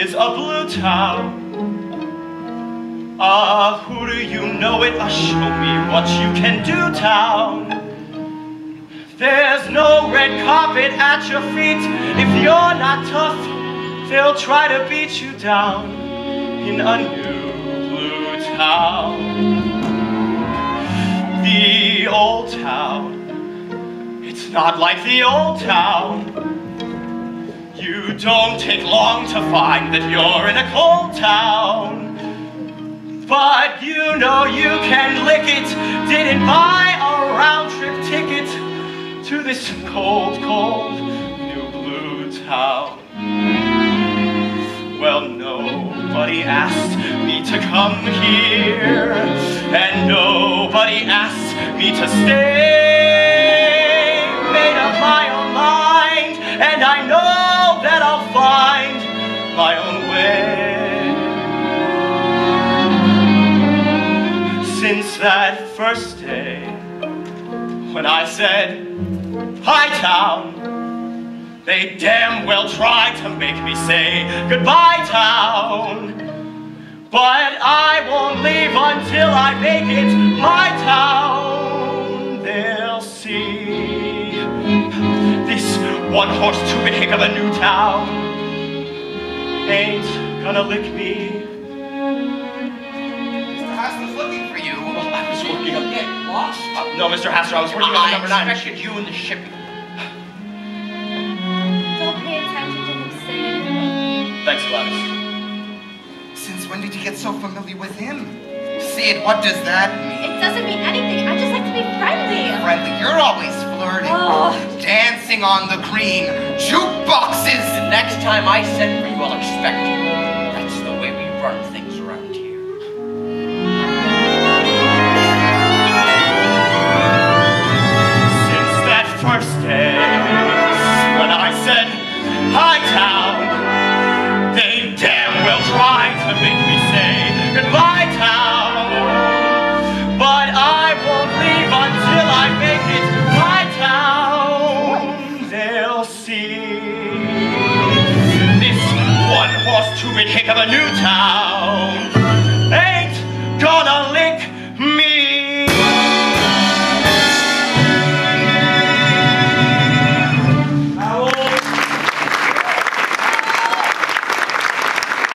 is a blue town. Ah, who do you know it? Uh, show me what you can do, town. There's no red carpet at your feet. If you're not tough, they'll try to beat you down in a new blue town. The old town, it's not like the old town. You don't take long to find that you're in a cold town. But you know you can lick it, didn't buy a round-trip ticket to this cold, cold new blue town. Well, nobody asked me to come here, and nobody asked me to stay. My own way. Since that first day, when I said, Hi, town. They damn well tried to make me say goodbye, town. But I won't leave until I make it my town. They'll see this one-horse two-bit hick of a new town gonna lick me. Mr. Hasler's looking for you. Well, I was working on Get lost? uh, no, Mr. Hasler, I was working on I number nine. expected you in the shipping. Don't pay attention to him, Sid. Thanks, Gladys. Since when did you get so familiar with him? Sid, what does that mean? It doesn't mean anything. I just like to be friendly. Friendly, you're always flirting. Oh. Dancing on the green. Jukeboxes. The next time I send for you, I'll expect you. That's to me kick of a new town. Ain't gonna